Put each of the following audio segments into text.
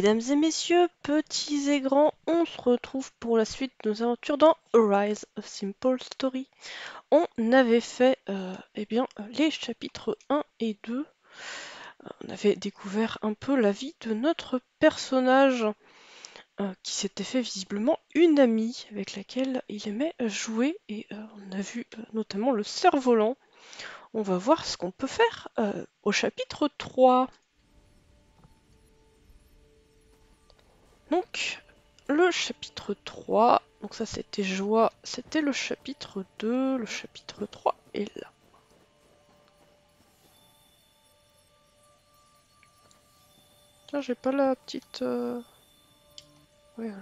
Mesdames et messieurs, petits et grands, on se retrouve pour la suite de nos aventures dans Rise of Simple Story. On avait fait euh, eh bien, les chapitres 1 et 2. Euh, on avait découvert un peu la vie de notre personnage euh, qui s'était fait visiblement une amie avec laquelle il aimait jouer et on a vu notamment le cerf-volant. On va voir ce qu'on peut faire au chapitre 3. Donc, le chapitre 3, donc ça c'était joie, c'était le chapitre 2, le chapitre 3 est là. Ah, j'ai pas la petite... Euh... voilà.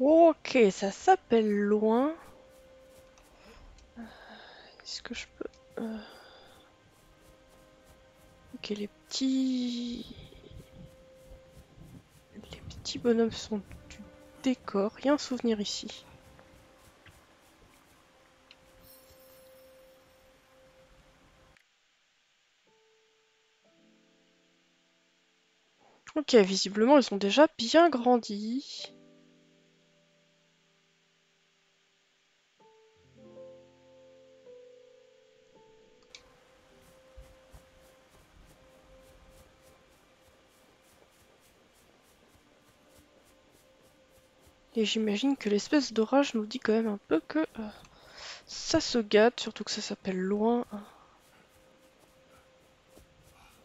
Ok, ça s'appelle loin. Est-ce que je peux... Euh, ok, les petits... Les petits bonhommes sont du décor. Rien à souvenir ici. Ok, visiblement ils ont déjà bien grandi. Et j'imagine que l'espèce d'orage nous dit quand même un peu que euh, ça se gâte, surtout que ça s'appelle loin.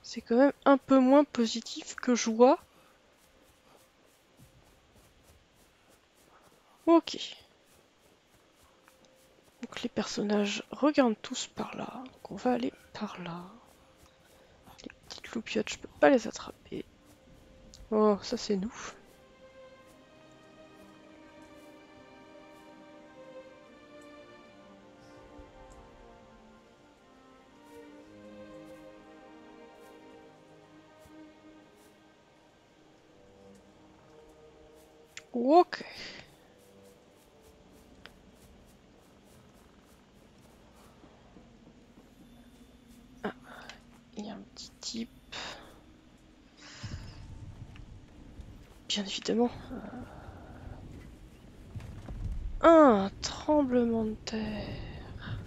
C'est quand même un peu moins positif que joie. Ok. Donc les personnages regardent tous par là. Donc on va aller par là. Les petites loupiottes, je peux pas les attraper. Oh, ça c'est nous. Ok. Ah, il y a un petit type. Bien évidemment. Euh, un tremblement de terre.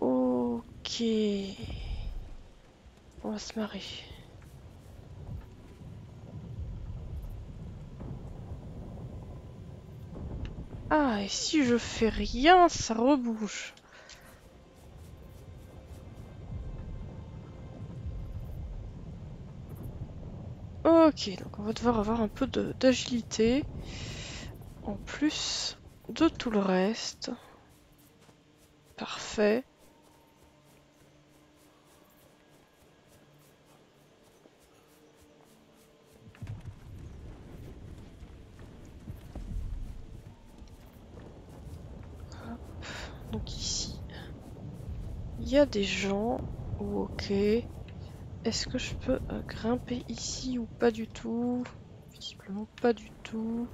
Ok. On va se marrer. Ah, et si je fais rien, ça rebouge. Ok, donc on va devoir avoir un peu d'agilité. En plus de tout le reste. Parfait. Donc ici, il y a des gens. ok. Est-ce que je peux euh, grimper ici ou pas du tout? Visiblement pas du tout.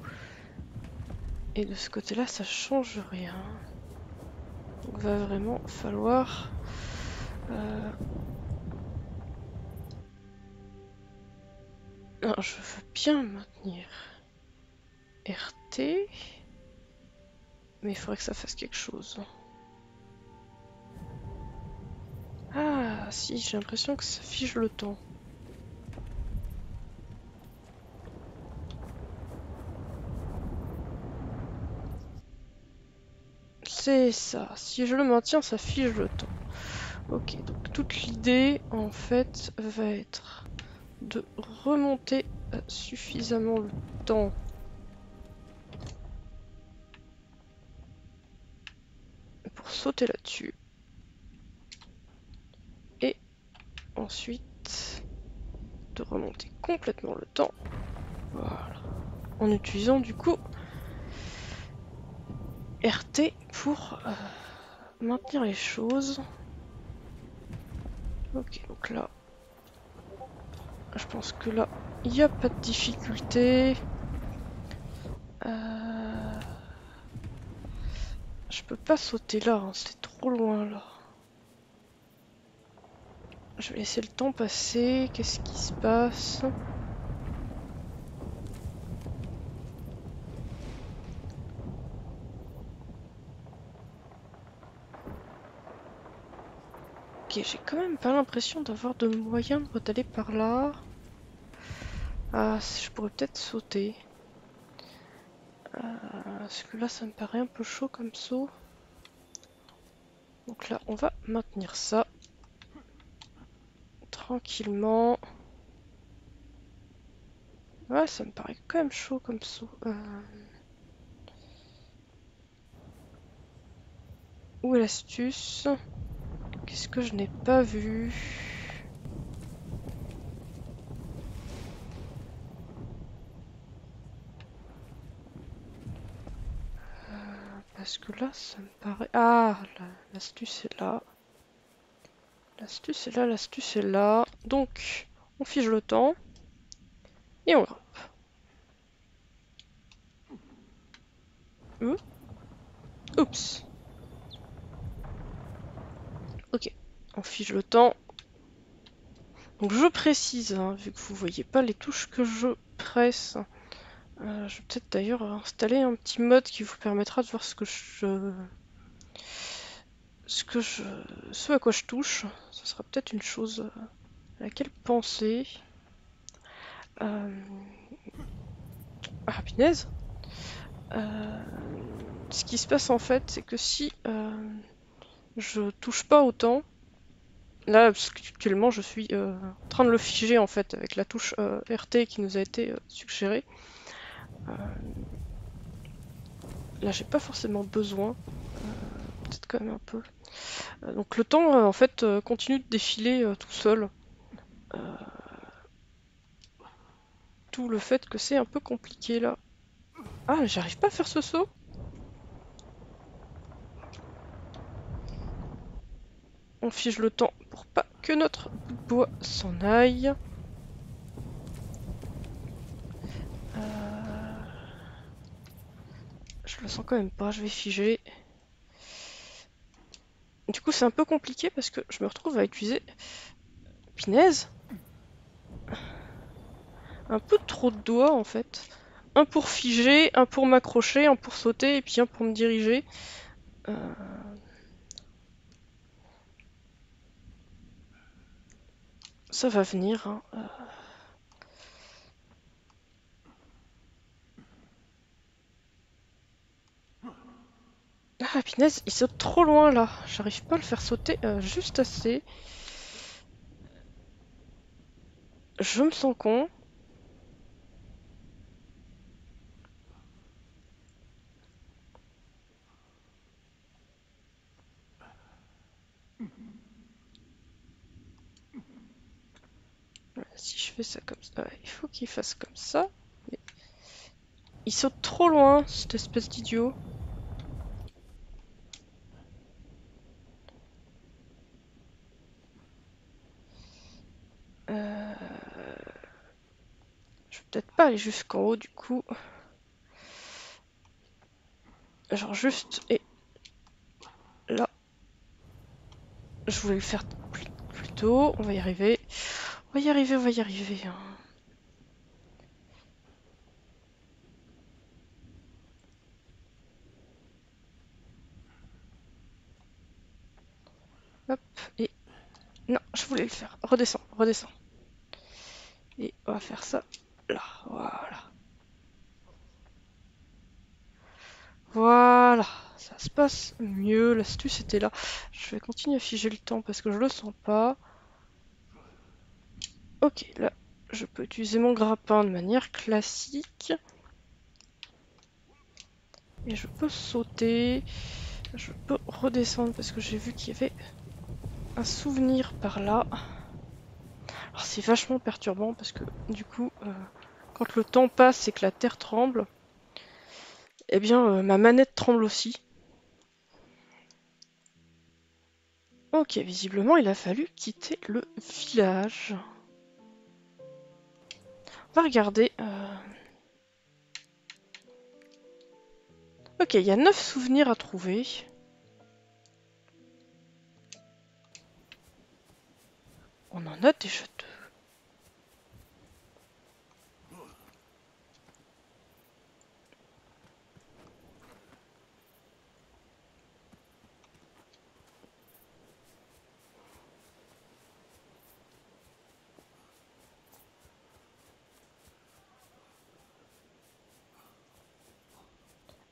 Et de ce côté-là, ça change rien. Donc va vraiment falloir... Euh... je veux bien maintenir RT. Mais il faudrait que ça fasse quelque chose. Ah, si, j'ai l'impression que ça fige le temps. C'est ça. Si je le maintiens, ça fige le temps. Ok, donc toute l'idée, en fait, va être de remonter suffisamment le temps pour sauter là-dessus. Ensuite de remonter complètement le temps. Voilà. En utilisant du coup RT pour euh, maintenir les choses. Ok, donc là, je pense que là, il n'y a pas de difficulté. Euh, je peux pas sauter là, hein, c'est trop loin là. Je vais laisser le temps passer. Qu'est-ce qui se passe? Ok, j'ai quand même pas l'impression d'avoir de moyen d'aller par là. Ah, je pourrais peut-être sauter. Euh, parce que là, ça me paraît un peu chaud comme saut. Donc là, on va maintenir ça tranquillement. Ouais, ça me paraît quand même chaud comme saut. Euh... Où est l'astuce? Qu'est-ce que je n'ai pas vu? Euh, Parce que là, ça me paraît... Ah, l'astuce est là. L'astuce est là, l'astuce est là. Donc, on fige le temps. Et on grimpe. Euh. Oups. Ok, on fige le temps. Donc je précise, hein, vu que vous voyez pas les touches que je presse. Euh, je vais peut-être d'ailleurs installer un petit mode qui vous permettra de voir ce que je ce que je, ce à quoi je touche, ce sera peut-être une chose à laquelle penser. Euh... Ah, punaise euh... Ce qui se passe en fait, c'est que si euh, je touche pas autant, là, actuellement, je suis euh, en train de le figer en fait avec la touche euh, RT qui nous a été suggérée. Là, j'ai pas forcément besoin, peut-être quand même un peu. Euh, donc le temps euh, en fait euh, continue de défiler tout seul. Tout le fait que c'est un peu compliqué là. Ah, j'arrive pas à faire ce saut On fige le temps pour pas que notre bois s'en aille. Je le sens quand même pas, je vais figer. Du coup, c'est un peu compliqué parce que je me retrouve à utiliser Pinaise. Un peu trop de doigts en fait. Un pour figer, un pour m'accrocher, un pour sauter et puis un pour me diriger. Euh, ça va venir. Hein. Euh, Ah, Pinez, il saute trop loin là. J'arrive pas à le faire sauter euh, juste assez. Je me sens con. si je fais ça comme ça, il faut qu'il fasse comme ça. Il saute trop loin, cette espèce d'idiot. peut-être aller jusqu'en haut du coup. Genre juste et là. Je voulais le faire plus, tôt. On va y arriver. On va y arriver, on va y arriver. Hein. Hop, et... Non, je voulais le faire. Redescends, redescends. Et on va faire ça Là, voilà. Voilà, ça se passe mieux. L'astuce était là. Je vais continuer à figer le temps parce que je le sens pas. Ok, là, je peux utiliser mon grappin de manière classique. Et je peux sauter. Je peux redescendre parce que j'ai vu qu'il y avait un souvenir par là. Alors c'est vachement perturbant parce que du coup, euh, quand le temps passe et que la Terre tremble, eh bien euh, ma manette tremble aussi. Ok, visiblement il a fallu quitter le village. On va regarder. euh. Ok, il y a 9 souvenirs à trouver. On en a déjà.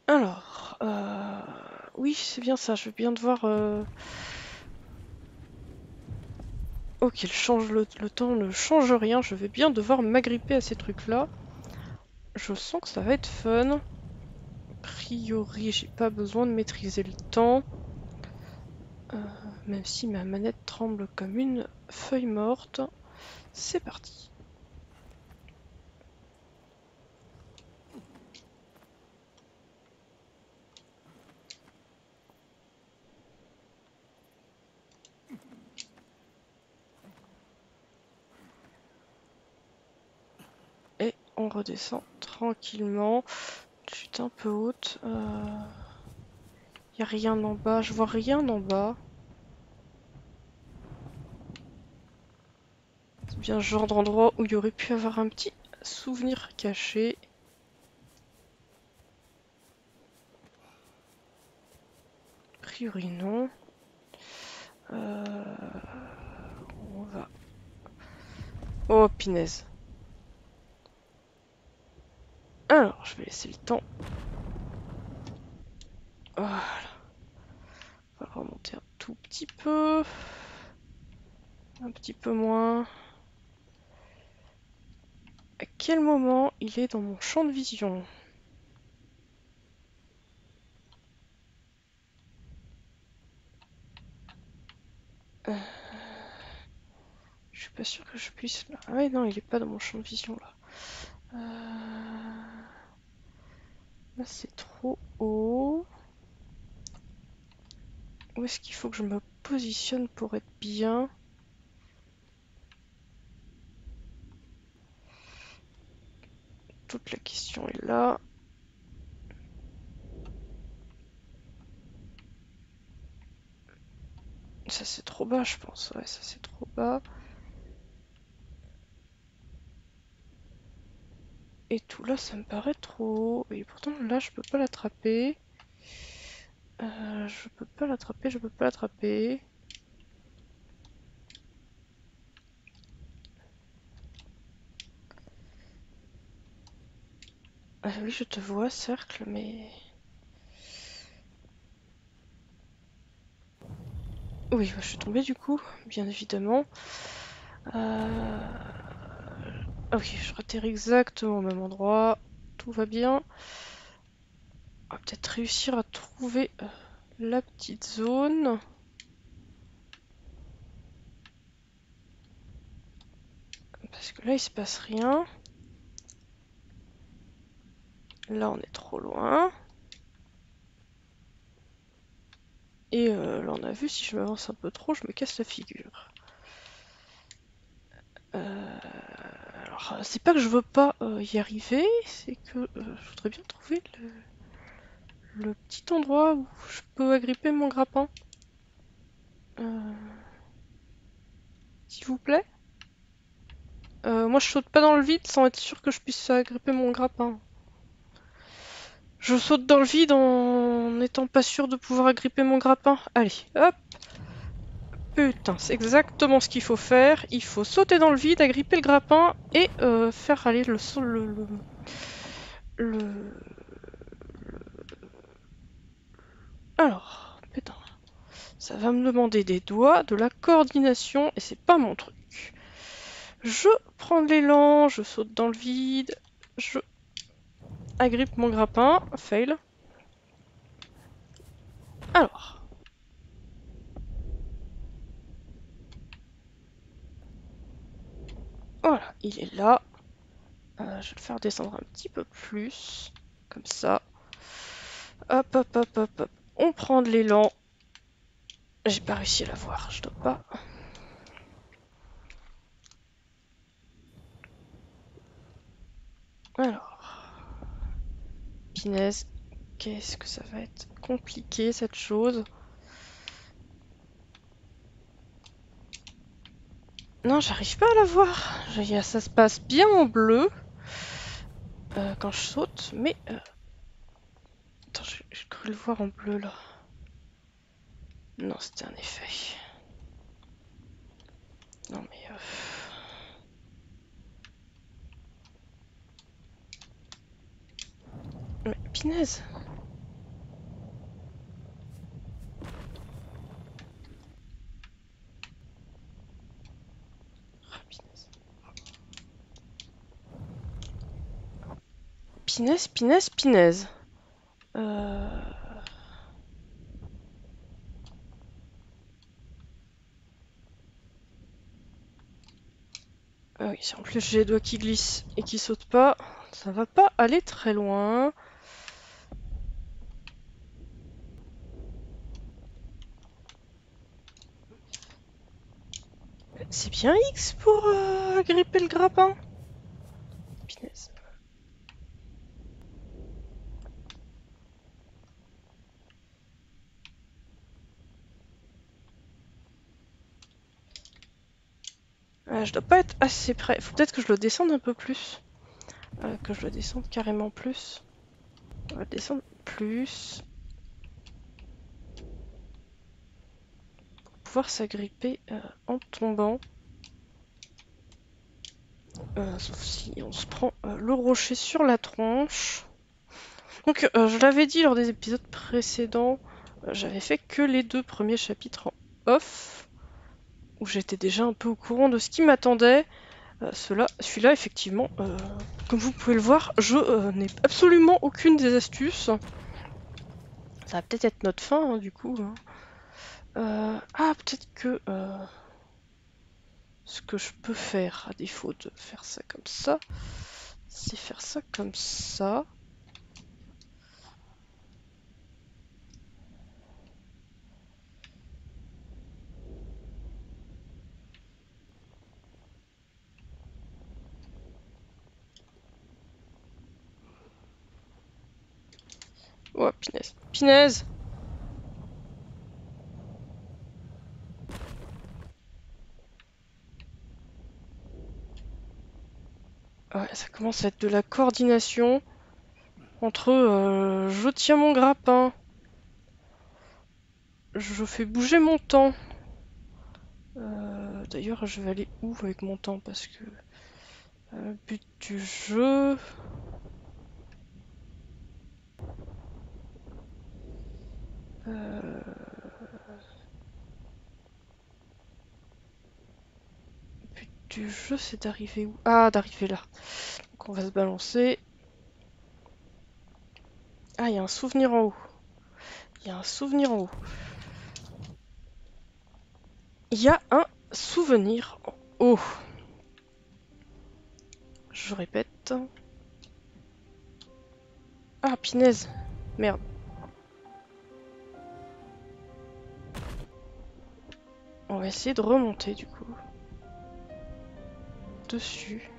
Alors, euh, oui, c'est bien ça. Je veux bien devoir. euh, Ok, le, change, le, le temps ne change rien. Je vais bien devoir m'agripper à ces trucs-là. Je sens que ça va être fun. A priori, j'ai pas besoin de maîtriser le temps. Euh, même si ma manette tremble comme une feuille morte. C'est parti. Et on redescend tranquillement. Chute un peu haute. Euh... Y a rien en bas. Je vois rien en bas. C'est bien le genre d'endroit où il y aurait pu avoir un petit souvenir caché. A priori non. Euh, On va... Oh, pinaise. Je vais laisser le temps. Voilà. On va remonter un tout petit peu. Un petit peu moins. À quel moment il est dans mon champ de vision? Euh, Je suis pas sûr que je puisse... Ah ouais, non, il est pas dans mon champ de vision, là. Euh, Là, c'est trop haut. Où est-ce qu'il faut que je me positionne pour être bien? Toute la question est là. Ça c'est trop bas je pense, ouais ça c'est trop bas. Et tout là ça me paraît trop. Et pourtant là je peux pas l'attraper. Euh, je peux pas l'attraper, je peux pas l'attraper. Ah oui je te vois cercle mais... Oui je suis tombée du coup, bien évidemment. Euh... Ok, je ratterris exactement au même endroit. Tout va bien. On va peut-être réussir à trouver euh, la petite zone. Parce que là, il se passe rien. Là, on est trop loin. Et euh, là, on a vu, si je m'avance un peu trop, je me casse la figure. Euh, alors, c'est pas que je veux pas euh, y arriver, c'est que euh, je voudrais bien trouver le, petit endroit où je peux agripper mon grappin. Euh, S'il vous plaît. Euh, moi, je saute pas dans le vide sans être sûr que je puisse agripper mon grappin. Je saute dans le vide en n'étant pas sûr de pouvoir agripper mon grappin. Allez, hop. Putain, c'est exactement ce qu'il faut faire. Il faut sauter dans le vide, agripper le grappin et euh, faire aller le. Le, le, le- Alors, putain. Ça va me demander des doigts, de la coordination et c'est pas mon truc. Je prends l'élan, je saute dans le vide, je agrippe mon grappin, fail. Alors. Voilà, il est là. Euh, je vais le faire descendre un petit peu plus. Comme ça. Hop, hop, hop, hop, hop. On prend de l'élan. J'ai pas réussi à la voir, je dois pas. Alors. Pinaise. Qu'est-ce que ça va être compliqué cette chose. Non, j'arrive pas à la voir. Ça se passe bien en bleu euh, quand je saute, mais... Euh... Attends, j'ai cru le voir en bleu là. Non, c'était un effet. Non mais... Euh... Mais pinaise Pinaise, pinaise, pinaise. Euh... Ah oui, si en plus j'ai les doigts qui glissent et qui sautent pas, ça va pas aller très loin. C'est bien X pour euh, gripper le grappin? Pinaise. Euh, je dois pas être assez près. Faut peut-être que je le descende un peu plus. Euh, que je le descende carrément plus. On va descendre plus. Pour pouvoir s'agripper euh, en tombant. sauf si on se prend le rocher sur la tronche. Donc je l'avais dit lors des épisodes précédents, j'avais fait que les deux premiers chapitres en off où j'étais déjà un peu au courant de ce qui m'attendait. Euh, celui-là, effectivement, euh, comme vous pouvez le voir, je euh, n'ai absolument aucune des astuces. Ça va peut-être être notre fin, hein, du coup. Hein. ah, peut-être que... ce que je peux faire, à défaut de faire ça comme ça, c'est faire ça comme ça. Oh, pinaise. Pinaise Ouais, ça commence à être de la coordination entre euh, je tiens mon grappin, je fais bouger mon temps. Euh, d'ailleurs, je vais aller où avec mon temps? Parce que euh, le but du jeu, Euh... Le but du jeu, c'est d'arriver où? Ah, d'arriver là. Donc on va se balancer. Ah, il y a un souvenir en haut. Il y a un souvenir en haut. Il y a un souvenir en haut. Je répète. Ah, pinaise. Merde. Va essayer de remonter du coup. Dessus.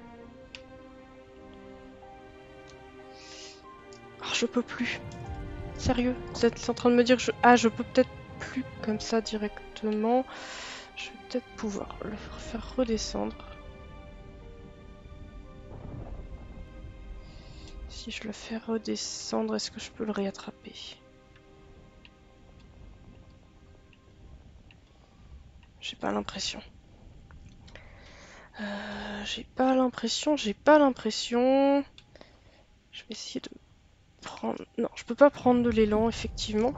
Ah, je peux plus. Sérieux Vous êtes en train de me dire que je... Ah, je peux peut-être plus comme ça directement. Je vais peut-être pouvoir le faire redescendre. Si je le fais redescendre, est-ce que je peux le réattraper? J'ai pas l'impression. Euh, j'ai pas l'impression, j'ai pas l'impression. Je vais essayer de prendre... Non, je peux pas prendre de l'élan, effectivement.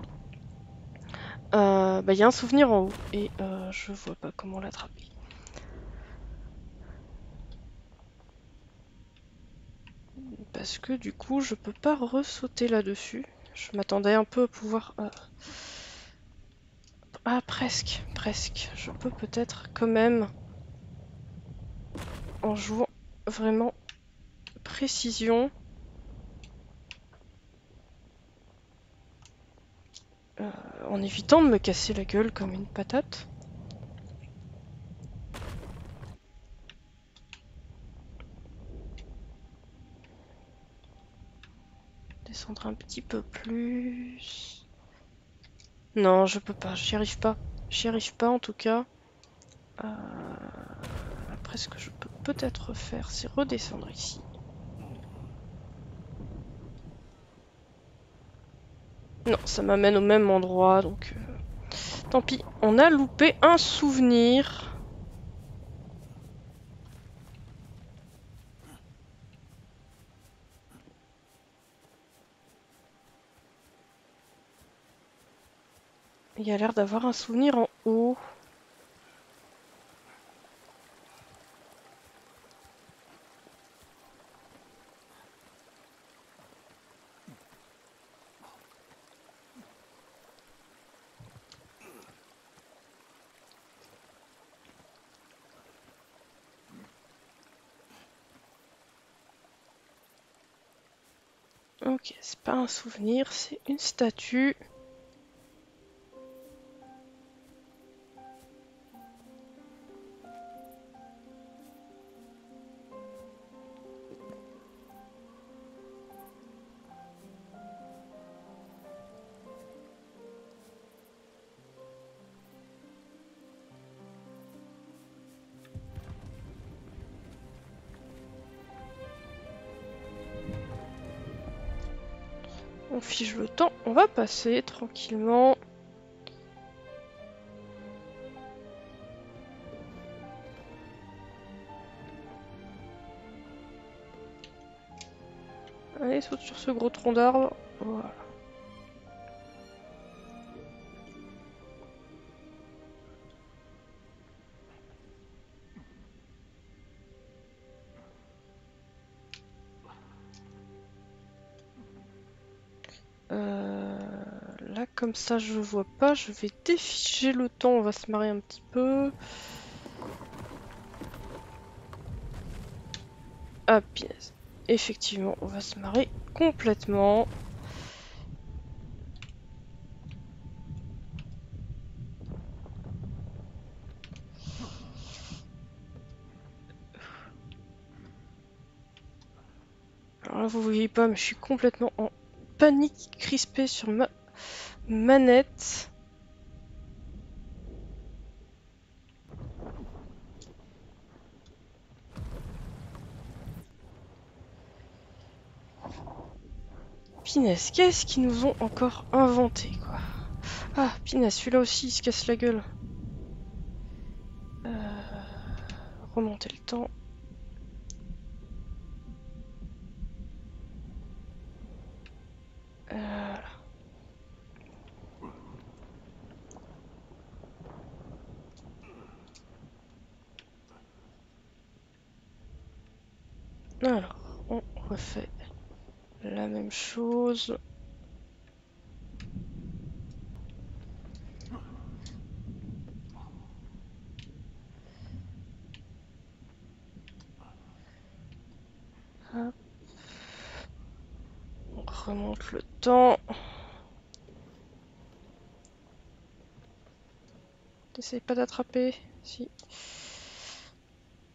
Euh, bah, il y a un souvenir en haut, et euh, je vois pas comment l'attraper. Parce que du coup, je peux pas ressauter là-dessus. Je m'attendais un peu à pouvoir... Ah, presque, presque. Je peux peut-être quand même... en jouant vraiment précision. Euh, en évitant de me casser la gueule comme une patate. Descendre un petit peu plus. Non, je peux pas, j'y arrive pas. J'y arrive pas en tout cas. Euh, après, ce que je peux peut-être faire, c'est redescendre ici. Non, ça m'amène au même endroit, donc... Euh, tant pis, on a loupé un souvenir. Il y a l'air d'avoir un souvenir en haut. Ok, c'est pas un souvenir, c'est une statue. On fiche le temps, on va passer tranquillement. Allez, saute sur ce gros tronc d'arbre. Voilà. Ça, je vois pas. Je vais défiger le temps. On va se marrer un petit peu. Ah, pièce. Effectivement, on va se marrer complètement. Alors là, vous voyez pas, mais je suis complètement en panique crispée sur ma manette. Pinès, qu'est-ce qu'ils nous ont encore inventé, quoi? Ah, Pinès, celui-là aussi, il se casse la gueule. Euh, remonter le temps. Euh, On refait la même chose. On remonte le temps. T'essayes pas d'attraper Si.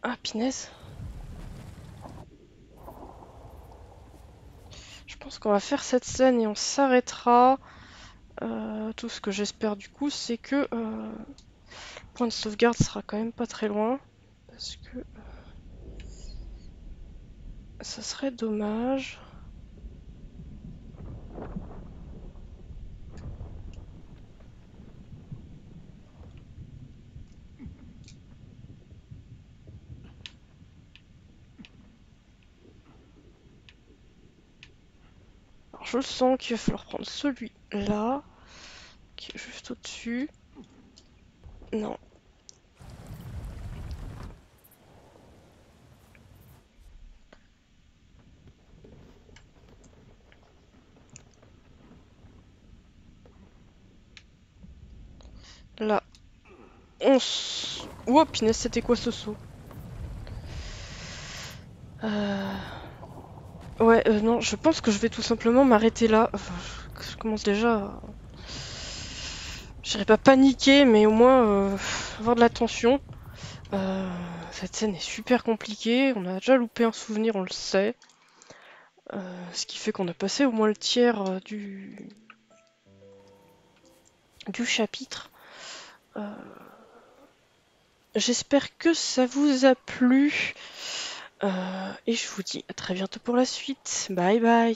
Ah, pinaise. Pense qu'on va faire cette scène et on s'arrêtera. Euh, tout ce que j'espère du coup, c'est que euh, le point de sauvegarde sera quand même pas très loin. Parce que euh, ça serait dommage. Je sens qu'il va falloir prendre celui-là, qui est juste au-dessus. Non. Là. On s... Oh, c'était quoi ce saut? Euh... Ouais, euh, non, je pense que je vais tout simplement m'arrêter là. Je commence déjà à... Je dirais pas paniquer, mais au moins euh, avoir de l'attention. Euh, cette scène est super compliquée, on a déjà loupé un souvenir, on le sait. Ce qui fait qu'on a passé au moins le tiers du... du chapitre. J'espère que ça vous a plu. Euh, et je vous dis à très bientôt pour la suite. Bye bye